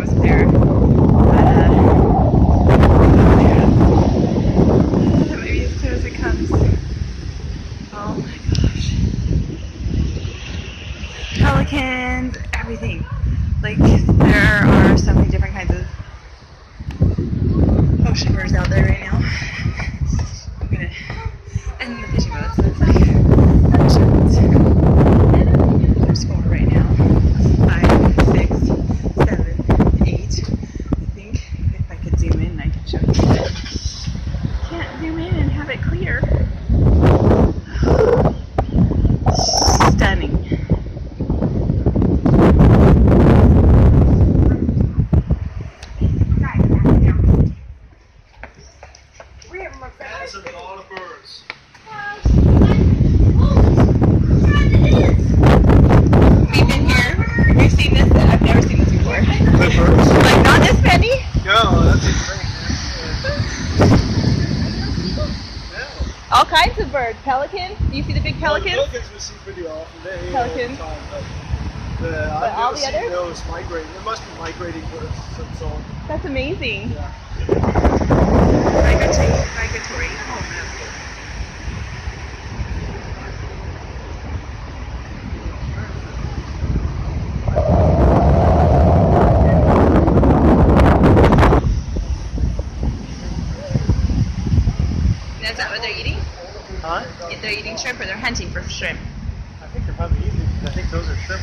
Was there. Uh, maybe as clear as it comes. Oh my gosh. Pelicans, everything. Like, there are so many different kinds of ocean birds out there right now. Zoom in, I Can't zoom in and have it clear. Stunning. That's a lot of birds. We've been here. We've seen this. I've never seen this before. The birds? Like not this many. No, that's insane. Yeah. All kinds of birds. Pelicans. Do you see the big Well, pelicans? Pelicans we see pretty often. They Pelicans. all the time, but, the, I've all never the seen others? those migrating. There must be migrating birds of some sort. That's amazing. Yeah. That's not what they're eating? Huh? They're eating shrimp or they're hunting for shrimp. I think they're probably eating. I think those are shrimp.